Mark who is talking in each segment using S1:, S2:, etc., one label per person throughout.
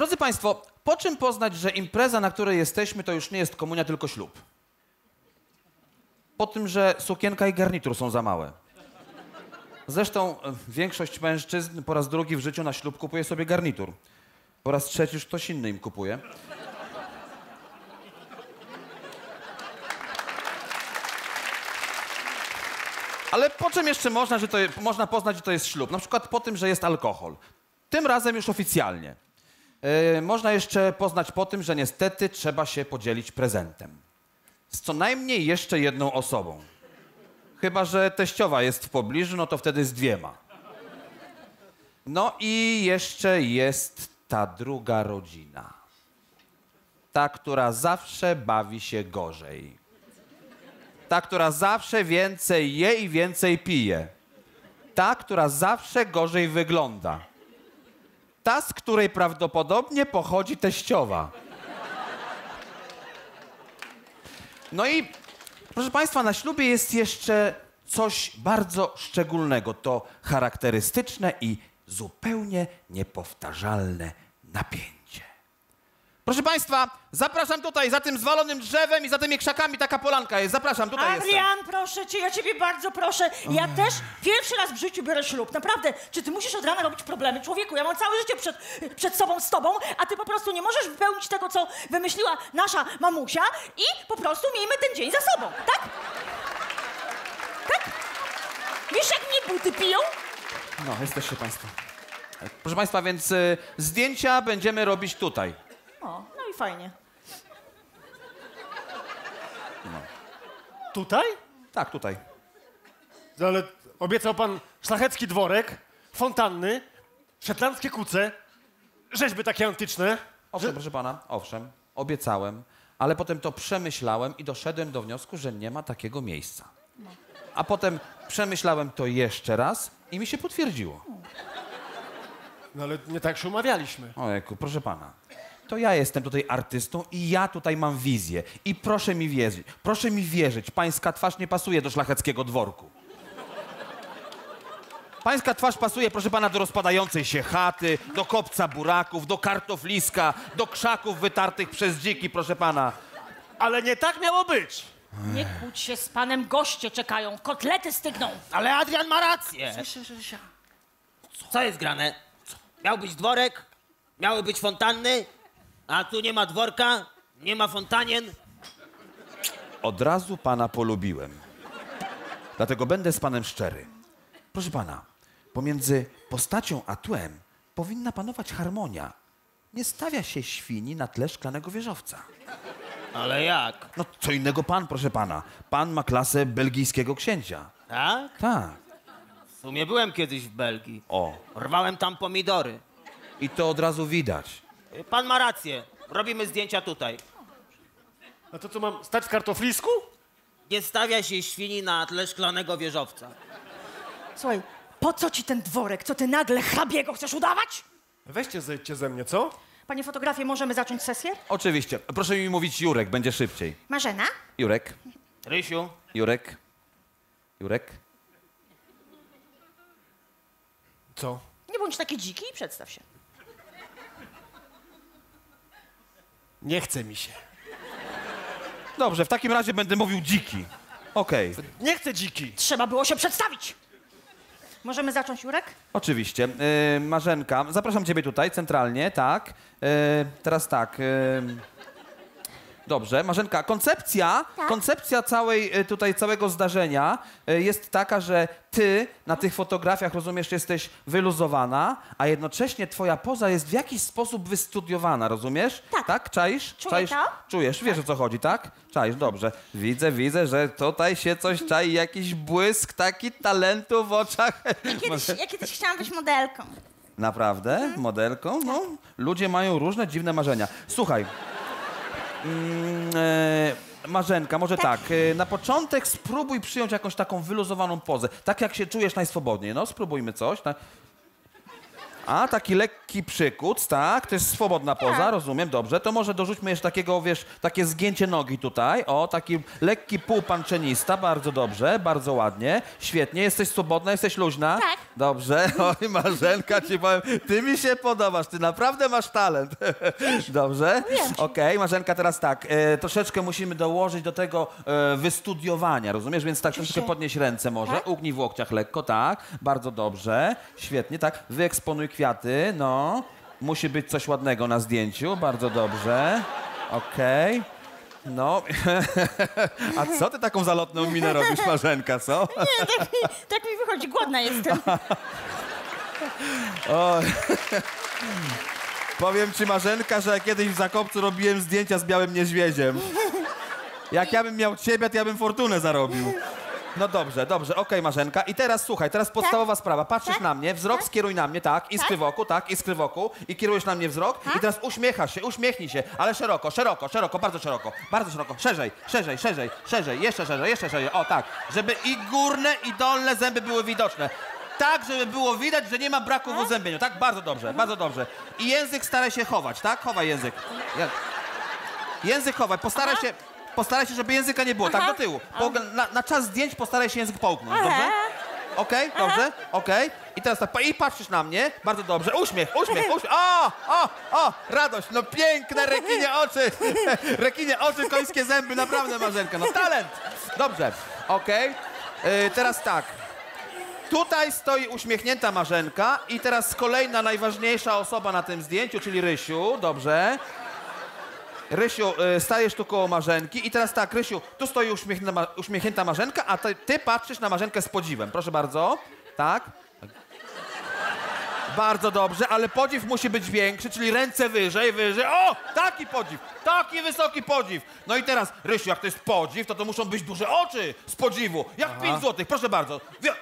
S1: Drodzy Państwo, po czym poznać, że impreza, na której jesteśmy, to już nie jest komunia, tylko ślub? Po tym, że sukienka i garnitur są za małe. Zresztą e, większość mężczyzn po raz drugi w życiu na ślub kupuje sobie garnitur. Po raz trzeci już ktoś inny im kupuje. Ale po czym jeszcze można, że to, można poznać, że to jest ślub? Na przykład po tym, że jest alkohol. Tym razem już oficjalnie. Yy, można jeszcze poznać po tym, że niestety trzeba się podzielić prezentem. Z co najmniej jeszcze jedną osobą. Chyba, że teściowa jest w pobliżu, no to wtedy z dwiema. No i jeszcze jest ta druga rodzina. Ta, która zawsze bawi się gorzej. Ta, która zawsze więcej je i więcej pije. Ta, która zawsze gorzej wygląda. Ta, z której prawdopodobnie pochodzi teściowa. No i proszę Państwa, na ślubie jest jeszcze coś bardzo szczególnego. To charakterystyczne i zupełnie niepowtarzalne napięcie. Proszę Państwa, zapraszam tutaj, za tym zwalonym drzewem i za tymi krzakami taka polanka jest. Zapraszam, tutaj.
S2: Adrian, proszę cię, ja ciebie bardzo proszę. Ja też pierwszy raz w życiu biorę ślub. Naprawdę, czy ty musisz od rana robić problemy? Człowieku, ja mam całe życie przed, przed sobą z tobą, a ty po prostu nie możesz wypełnić tego, co wymyśliła nasza mamusia i po prostu miejmy ten dzień za sobą, tak? Tak? Wiesz, jak mnie buty piją?
S1: No, jesteście Państwo. Proszę Państwa, więc y, zdjęcia będziemy robić tutaj.
S2: O, no i fajnie.
S3: Tutaj?
S1: Tak, tutaj.
S3: No Ale obiecał pan szlachecki dworek, fontanny, szetlandzkie kuce, rzeźby takie antyczne.
S1: Owszem, proszę pana, owszem, obiecałem, ale potem to przemyślałem i doszedłem do wniosku, że nie ma takiego miejsca. A potem przemyślałem to jeszcze raz i mi się potwierdziło.
S3: No ale nie tak się umawialiśmy.
S1: Ojejku, proszę pana. To ja jestem tutaj artystą i ja tutaj mam wizję. I proszę mi wierzyć, proszę mi wierzyć, pańska twarz nie pasuje do szlacheckiego dworku. Pańska twarz pasuje, proszę pana, do rozpadającej się chaty, do kopca buraków, do kartofliska, do krzaków wytartych przez dziki, proszę pana.
S3: Ale nie tak miało być.
S2: Nie kłóć się z panem, goście czekają, kotlety stygną.
S4: Ale Adrian ma rację. Co jest grane? Miał być dworek, miały być fontanny, a tu nie ma dworka, nie ma fontanien.
S1: Od razu pana polubiłem. Dlatego będę z panem szczery. Proszę pana, pomiędzy postacią a tłem powinna panować harmonia. Nie stawia się świni na tle szklanego wieżowca.
S4: Ale jak?
S1: No co innego pan, proszę pana. Pan ma klasę belgijskiego księcia.
S4: Tak?
S1: Tak.
S4: W sumie byłem kiedyś w Belgii.
S1: O,
S4: Rwałem tam pomidory.
S1: i to od razu widać.
S4: Pan ma rację. Robimy zdjęcia tutaj.
S3: A to co mam stać w kartoflisku?
S4: Nie stawia się świni na tle szklanego wieżowca.
S2: Słuchaj, po co ci ten dworek? Co ty nagle hrabiego chcesz udawać?
S3: Weźcie zejdźcie ze mnie, co?
S2: Panie fotografie, możemy zacząć sesję?
S1: Oczywiście. Proszę mi mówić Jurek, będzie szybciej.
S2: Marzena?
S1: Jurek,
S4: Rysiu,
S1: Jurek, Jurek.
S3: Co?
S2: Nie bądź taki dziki i przedstaw się.
S3: Nie chce mi się.
S1: Dobrze, w takim razie będę mówił dziki. Okej,
S3: Nie chcę dziki.
S2: Trzeba było się przedstawić. Możemy zacząć, Jurek?
S1: oczywiście. Yy, Marzenka, zapraszam ciebie tutaj, centralnie, tak. Yy, teraz tak. Yy, dobrze, Marzenka, koncepcja, koncepcja całej, y, tutaj całego zdarzenia y, jest taka, że ty na tych fotografiach, rozumiesz, jesteś wyluzowana, a jednocześnie twoja poza jest w jakiś sposób wystudiowana, rozumiesz?
S2: Tak.
S1: Tak, czaisz?
S2: Czuję
S1: czaisz?
S2: to.
S1: Czujesz, wiesz o co chodzi, tak? Czaisz, dobrze. Widzę, widzę, że tutaj się coś czai, jakiś błysk taki talentu w oczach.
S2: Kiedyś, ja kiedyś chciałam być modelką.
S1: Naprawdę? Modelką? No, ludzie mają różne dziwne marzenia. Słuchaj. Mm, e, Marzenka, może tak. e, na początek spróbuj przyjąć jakąś taką wyluzowaną pozę. Tak jak się czujesz najswobodniej. No, spróbujmy coś. Tak. A, taki lekki przykuc, tak? To jest swobodna poza, rozumiem, dobrze. To może dorzućmy jeszcze takiego, wiesz, takie zgięcie nogi tutaj. O, taki lekki półpanczenista, bardzo dobrze, bardzo ładnie. Świetnie, jesteś swobodna, jesteś luźna?
S2: Tak.
S1: Dobrze. Oj, Marzenka, ci powiem, ty mi się podobasz, ty naprawdę masz talent. Dobrze. Okej, Marzenka, teraz tak, e, troszeczkę musimy dołożyć do tego e, wystudiowania, rozumiesz? Więc tak troszeczkę podnieś ręce może,
S2: Tak?
S1: ugnij w łokciach lekko, tak. Bardzo dobrze, świetnie, tak. Wyeksponuj kwiaty, no. Musi być coś ładnego na zdjęciu, bardzo dobrze. Okej. No, a co ty taką zalotną minę robisz, Marzenka, co?
S2: Nie, tak mi, tak mi wychodzi, głodna jestem.
S1: Powiem ci, Marzenka, że kiedyś w Zakopcu robiłem zdjęcia z białym niedźwiedziem. Jak ja bym miał ciebie, to ja bym fortunę zarobił. No dobrze, dobrze, okej Marzenka. I teraz słuchaj, teraz podstawowa sprawa. Patrzysz
S2: Tak?
S1: na mnie, wzrok
S2: Tak?
S1: skieruj na mnie, tak, iskry
S2: Tak?
S1: wokół, tak, iskry wokół. I kierujesz na mnie wzrok.
S2: Tak?
S1: I teraz uśmiechasz się, uśmiechnij się, ale szeroko, szeroko, szeroko, bardzo szeroko, bardzo szeroko. Szerzej, szerzej, szerzej, szerzej, jeszcze szerzej, jeszcze szerzej. O tak, żeby i górne, i dolne zęby były widoczne. Tak, żeby było widać, że nie ma braku w uzębieniu. Tak, bardzo dobrze, bardzo dobrze. I język staraj się chować, tak? Chowaj język. Ja- Język chowaj, postaraj się, postaraj się, żeby języka nie było, tak
S2: Aha.
S1: do tyłu. Połg- na, na czas zdjęć postaraj się język połknąć,
S2: Aha.
S1: dobrze? Okej, dobrze, okej. I teraz tak, i patrzysz na mnie, bardzo dobrze, uśmiech, uśmiech, uśmiech. O, o, o, radość, no piękne rekinie oczy, rekinie oczy, końskie zęby, naprawdę Marzenka, no talent. Dobrze, okej. Y, teraz tak, Tutaj stoi uśmiechnięta Marzenka i teraz kolejna najważniejsza osoba na tym zdjęciu, czyli Rysiu, dobrze. Rysiu, y, stajesz tu koło Marzenki i teraz tak, Rysiu, tu stoi uśmiechnięta, ma- uśmiechnięta Marzenka, a ty, ty patrzysz na Marzenkę z podziwem. Proszę bardzo, tak. Bardzo dobrze, ale podziw musi być większy, czyli ręce wyżej, wyżej. O, taki podziw, taki wysoki podziw. No i teraz, Rysiu, jak to jest podziw, to to muszą być duże oczy z podziwu. Jak 5 złotych, proszę bardzo. Wie,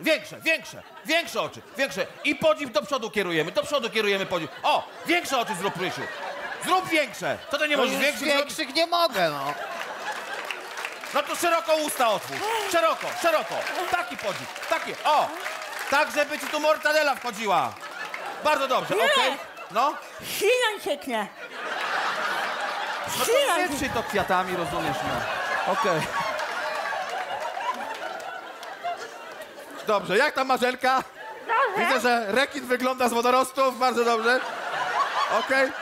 S1: większe, większe, większe oczy, większe. I podziw do przodu kierujemy, do przodu kierujemy podziw. O, większe oczy zrób, Rysiu. Zrób większe. To ty nie możesz większych zrobić?
S4: Większych nie mogę, no.
S1: No to szeroko usta otwórz. Szeroko, szeroko. Taki podziw, taki. O, tak, żeby ci tu mortadela wchodziła. Bardzo dobrze,
S2: Nie.
S1: okej. No.
S2: Ślina cieknie.
S1: No to wietrzyj to kwiatami, rozumiesz, no. Okej. Dobrze, jak tam Marzenka? Widzę, że rekin wygląda z wodorostów, bardzo dobrze. Okej.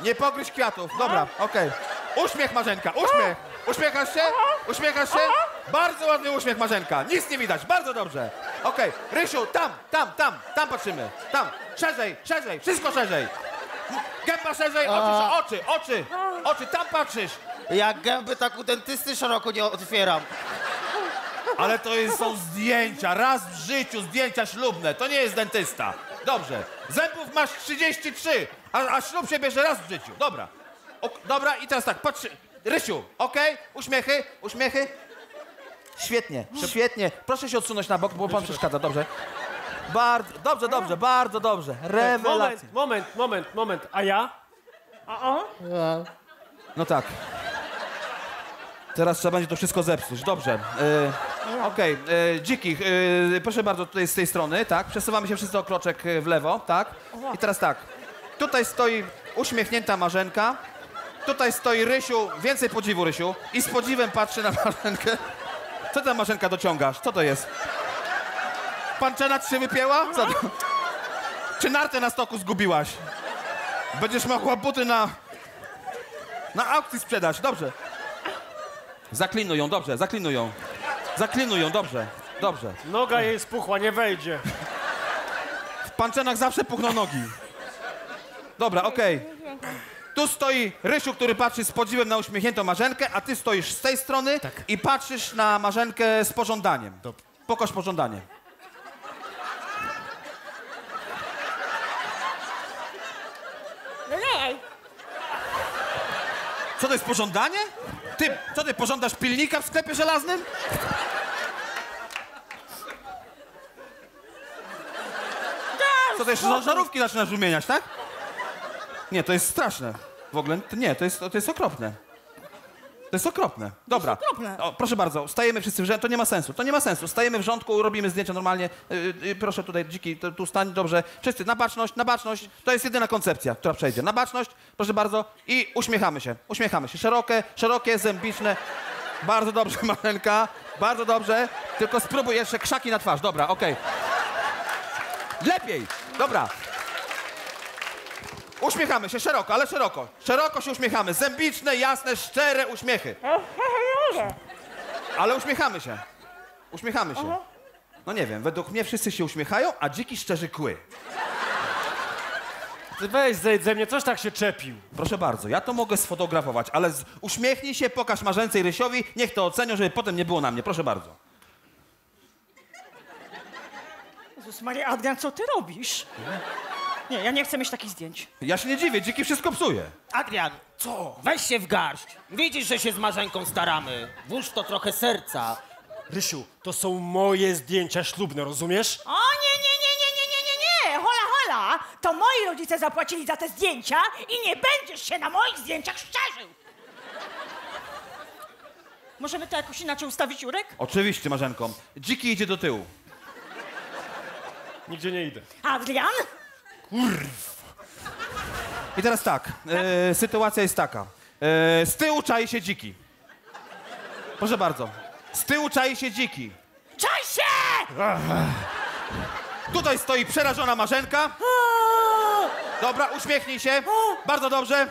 S1: Nie pogryź kwiatów, dobra, okej. Uśmiech Marzenka, uśmiech. Uśmiechasz się? Uśmiechasz się? Bardzo ładny uśmiech Marzenka, nic nie widać, bardzo dobrze. Okej, Rysiu, tam, tam, tam, tam patrzymy, tam. Szerzej, szerzej, wszystko szerzej. Gęba szerzej, oczy, oczy, oczy, oczy, tam patrzysz.
S4: Jak gęby tak u dentysty szeroko nie otwieram.
S1: Ale to jest, są zdjęcia, raz w życiu zdjęcia ślubne, to nie jest dentysta. Dobrze, zębów masz 33, a, a ślub się bierze raz w życiu. Dobra, o, dobra i teraz tak, patrz, Rysiu, okej, uśmiechy, uśmiechy. Świetnie, świetnie. Proszę się odsunąć na bok, bo pan przeszkadza, dobrze. Bardzo, dobrze, dobrze, bardzo dobrze. Rewelacja.
S3: Moment, moment, moment, moment. A ja?
S1: No tak. Teraz trzeba będzie to wszystko zepsuć. Dobrze. E, Okej, e, dzikich, e, proszę bardzo, tutaj z tej strony, tak? Przesuwamy się wszyscy o kroczek w lewo, tak? I teraz tak. Tutaj stoi uśmiechnięta Marzenka. Tutaj stoi Rysiu, więcej podziwu Rysiu. I z podziwem patrzy na Marzenkę. Co ta Marzenka dociągasz? Co to jest? Panczena ci się wypięła? Co to? Czy nartę na stoku zgubiłaś? Będziesz mogła buty na na aukcji sprzedać, dobrze. Zaklinuj ją, dobrze, zaklinuj ją. Zaklinuj ją, dobrze, dobrze.
S3: Noga jej spuchła, nie wejdzie.
S1: W panczenach zawsze puchną nogi. Dobra, okej. Tu stoi Rysiu, który patrzy z podziwem na uśmiechniętą Marzenkę, a ty stoisz z tej strony i patrzysz na Marzenkę z pożądaniem. Pokaż pożądanie.
S2: Lej.
S1: Co to jest pożądanie? Ty, co ty, pożądasz pilnika w sklepie żelaznym? Co to jeszcze żarówki zaczynasz wymieniać, tak? Nie, to jest straszne. W ogóle, to nie, to jest, to jest okropne. To jest okropne. Dobra.
S2: okropne.
S1: O, proszę bardzo, stajemy wszyscy w rządku. To nie ma sensu, to nie ma sensu. Stajemy w rządku, robimy zdjęcia normalnie. Yy, yy, proszę tutaj, dziki, tu, tu stań, dobrze. Wszyscy, na baczność, na baczność. To jest jedyna koncepcja, która przejdzie. Na baczność, proszę bardzo. I uśmiechamy się, uśmiechamy się. Szerokie, szerokie, zębiczne. Bardzo dobrze, Marenka. Bardzo dobrze. Tylko spróbuj jeszcze krzaki na twarz. Dobra, okej. Lepiej. Dobra. Uśmiechamy się szeroko, ale szeroko. Szeroko się uśmiechamy. Zębiczne, jasne, szczere uśmiechy. Ale uśmiechamy się. Uśmiechamy się. No nie wiem, według mnie wszyscy się uśmiechają, a dziki szczerzy kły.
S3: Ty weź zejdź ze mnie, coś tak się czepił.
S1: Proszę bardzo, ja to mogę sfotografować, ale z... uśmiechnij się, pokaż Marzence i Rysiowi, niech to ocenią, żeby potem nie było na mnie. Proszę bardzo.
S2: Jezus Maria, Adrian, co ty robisz? Nie, ja nie chcę mieć takich zdjęć.
S1: Ja się nie dziwię, dziki wszystko psuje.
S4: Adrian, co? Weź się w garść. Widzisz, że się z Marzenką staramy. Włóż to trochę serca.
S3: Rysiu, to są moje zdjęcia ślubne, rozumiesz?
S2: O nie, nie, nie, nie, nie, nie, nie, nie! Hola, hola! To moi rodzice zapłacili za te zdjęcia i nie będziesz się na moich zdjęciach szczerzył! Możemy to jakoś inaczej ustawić, Jurek?
S1: Oczywiście, Marzenko. Dziki idzie do tyłu.
S3: Nigdzie nie idę.
S2: Adrian?
S1: I teraz tak, e, sytuacja jest taka. E, z tyłu czai się dziki. Proszę bardzo. Z tyłu czai się dziki.
S2: Czaj się!
S1: Tutaj stoi przerażona Marzenka. Dobra, uśmiechnij się. Bardzo dobrze.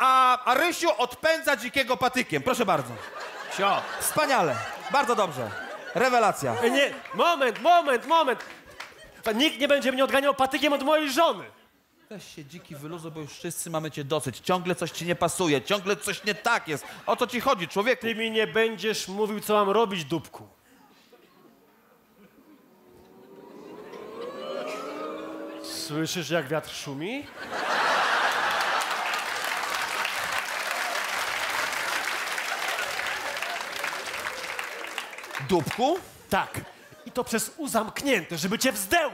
S1: A, a Rysiu odpędza dzikiego patykiem. Proszę bardzo.
S4: Sio.
S1: Wspaniale. Bardzo dobrze. Rewelacja.
S3: E, nie, moment, moment, moment. Nikt nie będzie mnie odganiał patykiem od mojej żony.
S1: Weź się dziki wyluzuj, bo już wszyscy mamy cię dosyć. Ciągle coś ci nie pasuje, ciągle coś nie tak jest. O co ci chodzi, człowieku?
S3: Ty mi nie będziesz mówił, co mam robić, dupku. Słyszysz, jak wiatr szumi?
S1: Dupku?
S3: Tak. I to przez U zamknięte, żeby cię wzdęło.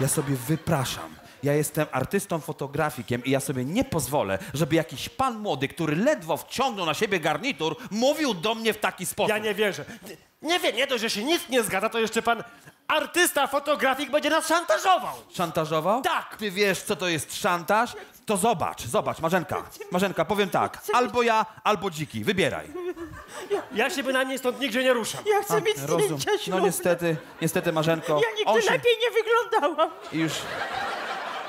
S1: Ja sobie wypraszam. Ja jestem artystą, fotografikiem i ja sobie nie pozwolę, żeby jakiś pan młody, który ledwo wciągnął na siebie garnitur, mówił do mnie w taki sposób.
S3: Ja nie wierzę. Nie, nie wiem, nie dość, że się nic nie zgadza, to jeszcze pan artysta, fotografik będzie nas szantażował.
S1: Szantażował?
S3: Tak.
S1: Ty wiesz, co to jest szantaż? To zobacz, zobacz, Marzenka. Marzenka, powiem tak. Albo ja, albo dziki. Wybieraj.
S3: Ja się bynajmniej stąd nigdzie nie ruszam.
S2: Ja chcę mieć
S1: Rozum.
S2: zdjęcia
S1: No
S2: ślubne.
S1: niestety, niestety, Marzenko.
S2: Ja
S1: on
S2: nigdy
S1: się...
S2: lepiej nie wyglądałam.
S1: I już,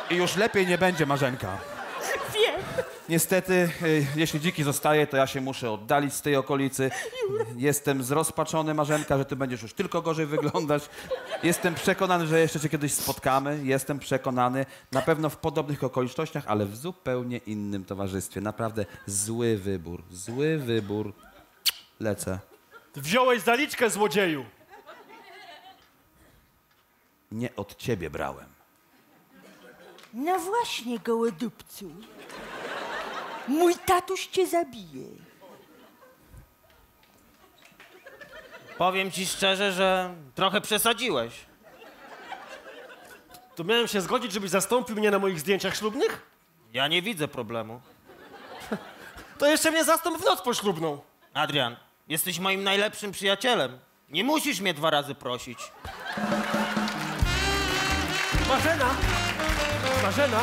S1: I już lepiej nie będzie, Marzenka. Niestety, y, jeśli dziki zostaje, to ja się muszę oddalić z tej okolicy. Jestem zrozpaczony, Marzenka, że ty będziesz już tylko gorzej wyglądać. Jestem przekonany, że jeszcze cię kiedyś spotkamy. Jestem przekonany, na pewno w podobnych okolicznościach, ale w zupełnie innym towarzystwie. Naprawdę zły wybór, zły wybór. Lecę.
S3: Wziąłeś zaliczkę, złodzieju.
S1: Nie od ciebie brałem.
S2: No właśnie, gołodupcu. Mój tatuś cię zabije.
S4: Powiem ci szczerze, że trochę przesadziłeś.
S3: To miałem się zgodzić, żebyś zastąpił mnie na moich zdjęciach ślubnych?
S4: Ja nie widzę problemu.
S3: To jeszcze mnie zastąp w noc poślubną.
S4: Adrian, jesteś moim najlepszym przyjacielem. Nie musisz mnie dwa razy prosić.
S3: Marzena! Marzena!